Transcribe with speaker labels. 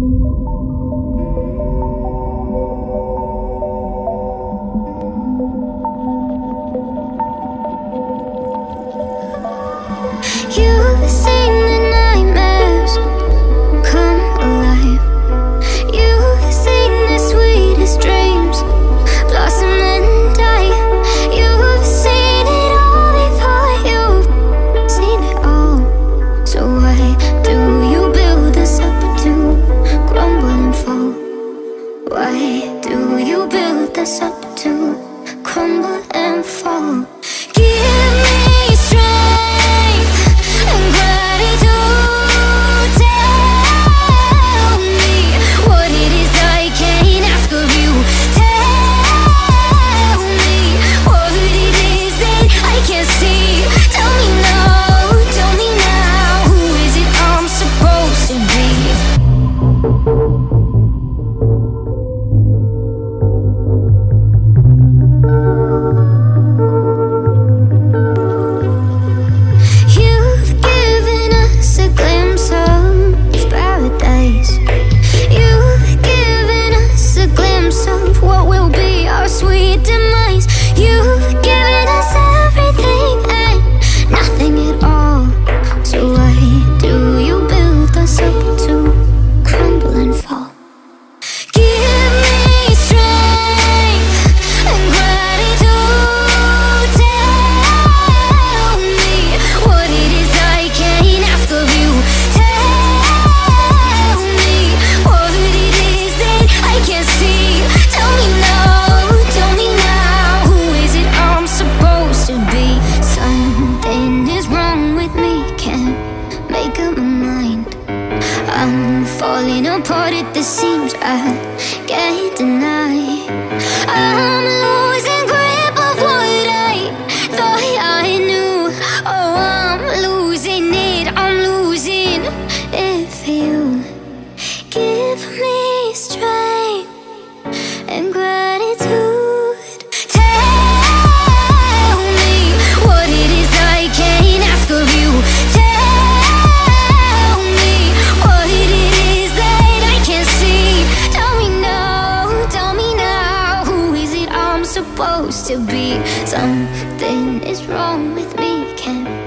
Speaker 1: thank you up to crumble and fall falling apart at the seams I can't deny I oh. supposed to be. Something is wrong with me, can't